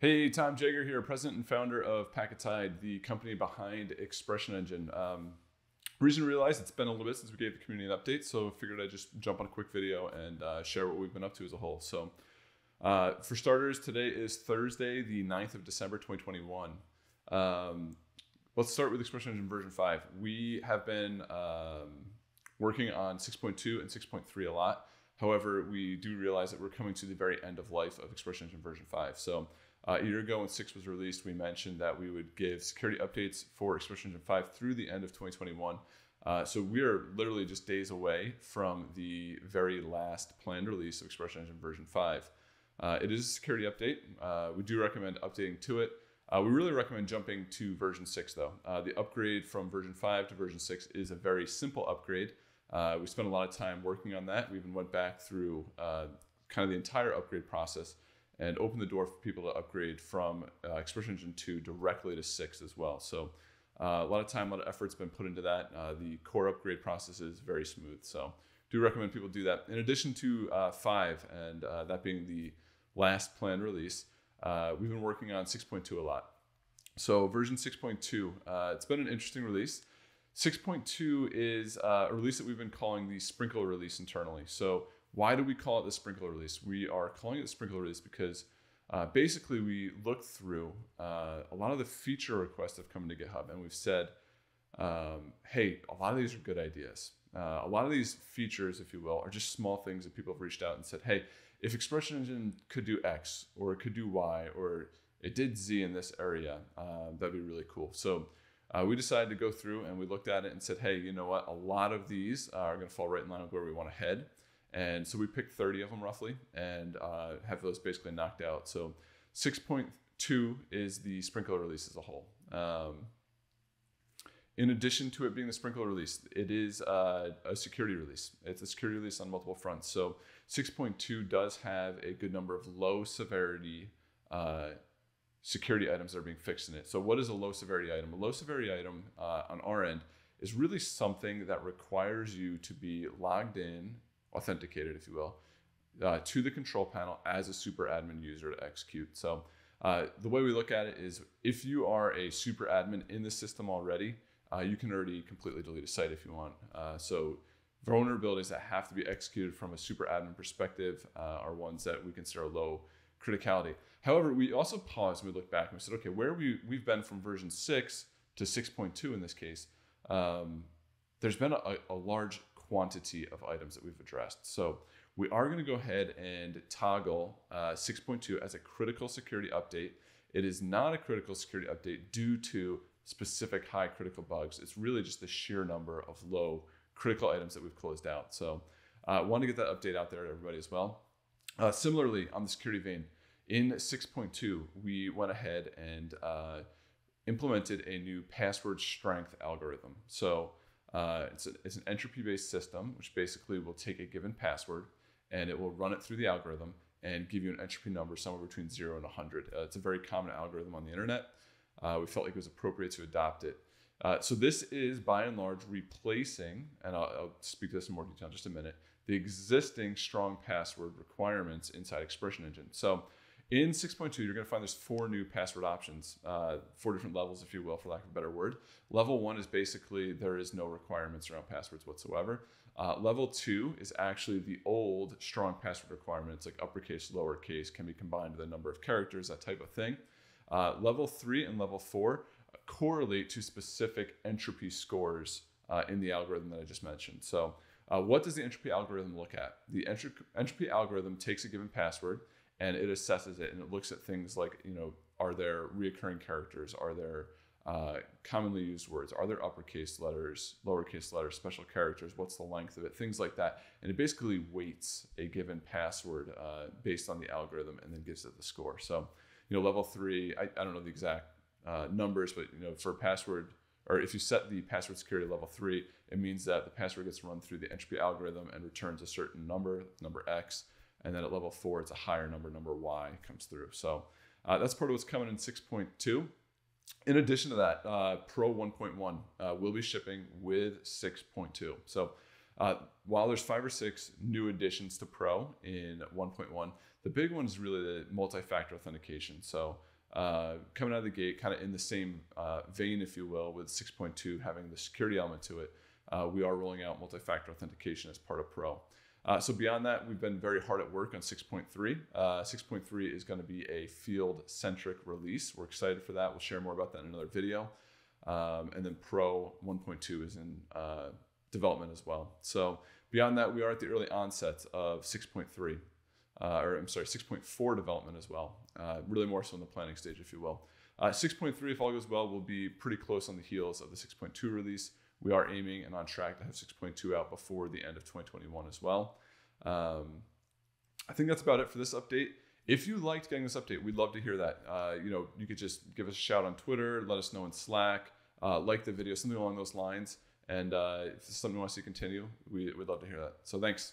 Hey, Tom Jaeger here, president and founder of Packet Tide, the company behind ExpressionEngine. Um, reason to realize it's been a little bit since we gave the community an update, so I figured I'd just jump on a quick video and uh, share what we've been up to as a whole. So, uh, for starters, today is Thursday, the 9th of December, 2021. Um, let's start with ExpressionEngine version 5. We have been um, working on 6.2 and 6.3 a lot. However, we do realize that we're coming to the very end of life of ExpressionEngine version 5. So, uh, a year ago when 6 was released, we mentioned that we would give security updates for ExpressionEngine 5 through the end of 2021. Uh, so we are literally just days away from the very last planned release of ExpressionEngine version 5. Uh, it is a security update. Uh, we do recommend updating to it. Uh, we really recommend jumping to version 6 though. Uh, the upgrade from version 5 to version 6 is a very simple upgrade. we spent a lot of time working on that. We even went back through kind of the entire upgrade process and open the door for people to upgrade from uh, ExpressionEngine 2 directly to 6 as well. So uh, a lot of time, a lot of effort's been put into that. Uh, the core upgrade process is very smooth. So do recommend people do that. In addition to uh, 5, and uh, that being the last planned release, uh, we've been working on 6.2 a lot. So version 6.2, it's been an interesting release. 6.2 is a release that we've been calling the sprinkle release internally. So why do we call it the sprinkler release? We are calling it the sprinkler release because uh, basically we looked through uh, a lot of the feature requests that have come into GitHub and we've said, um, hey, a lot of these are good ideas. Uh, a lot of these features, if you will, are just small things that people have reached out and said, hey, if ExpressionEngine could do X or it could do Y or it did Z in this area, uh, that'd be really cool. So uh, we decided to go through and we looked at it and said, hey, you know what? A lot of these are going to fall right in line with where we want to head. And so we picked 30 of them roughly and uh, have those basically knocked out. So 6.2 is the sprinkler release as a whole. Um, in addition to it being the sprinkler release, it is uh, a security release. It's a security release on multiple fronts. So 6.2 does have a good number of low severity uh, security items that are being fixed in it. So what is a low severity item? A low severity item uh, on our end is really something that requires you to be logged in authenticated, if you will, uh, to the control panel as a super admin user to execute. So uh, the way we look at it is if you are a super admin in the system already, uh, you can already completely delete a site if you want. Uh, so vulnerabilities that have to be executed from a super admin perspective uh, are ones that we consider low criticality. However, we also paused and we looked back and we said, okay, where we, we've been from version 6 to 6.2 in this case, um, there's been a, a large quantity of items that we've addressed. So we are going to go ahead and toggle uh, 6.2 as a critical security update. It is not a critical security update due to specific high critical bugs. It's really just the sheer number of low critical items that we've closed out. So I uh, want to get that update out there to everybody as well. Uh, similarly, on the security vein, in 6.2, we went ahead and uh, implemented a new password strength algorithm. So uh, it's, a, it's an entropy based system, which basically will take a given password and it will run it through the algorithm and give you an entropy number somewhere between 0 and 100. Uh, it's a very common algorithm on the internet. Uh, we felt like it was appropriate to adopt it. Uh, so this is by and large replacing, and I'll, I'll, speak to this in more detail in just a minute, the existing strong password requirements inside ExpressionEngine. So in 6.2, you're going to find there's four new password options, uh, four different levels, if you will, for lack of a better word. Level one is basically there is no requirements around passwords whatsoever. Uh, level two is actually the old strong password requirements, like uppercase, lowercase, can be combined with a number of characters, that type of thing. Uh, level three and level four correlate to specific entropy scores uh, in the algorithm that I just mentioned. So, uh, what does the entropy algorithm look at? The entropy algorithm takes a given password and it assesses it and it looks at things like you know are there reoccurring characters? Are there uh, commonly used words? Are there uppercase letters lowercase letters special characters? What's the length of it? Things like that. And it basically weights a given password uh, based on the algorithm and then gives it the score. So you know level three i, I don't know the exact uh, numbers but you know for password or if you set the password security level three it means that the password gets run through the entropy algorithm and returns a certain number number x and then at level four, it's a higher number, number Y comes through. So uh, that's part of what's coming in 6.2. In addition to that, uh, Pro 1.1 uh, will be shipping with 6.2. So uh, while there's five or six new additions to Pro in 1.1, The big one is really the multi-factor authentication. So uh, coming out of the gate, kind of in the same uh, vein, if you will, with 6.2 having the security element to it, uh, we are rolling out multi-factor authentication as part of Pro. Uh, so beyond that, we've been very hard at work on 6.3. Uh, 6.3 is going to be a field-centric release. We're excited for that. We'll share more about that in another video. Um, and then Pro 1.2 is in uh, development as well. So beyond that, we are at the early onset of 6.3 uh, or I'm sorry, 6.4 development as well. Uh, really more so in the planning stage, if you will. Uh, 6.3, if all goes well, will be pretty close on the heels of the 6.2 release. We are aiming and on track to have 6.2 out before the end of 2021 as well. Um, I think that's about it for this update. If you liked getting this update, we'd love to hear that. Uh, you know, you could just give us a shout on Twitter, let us know in Slack, uh, like the video, something along those lines. And uh, if it's something you want to see continue, we, we'd love to hear that. So thanks.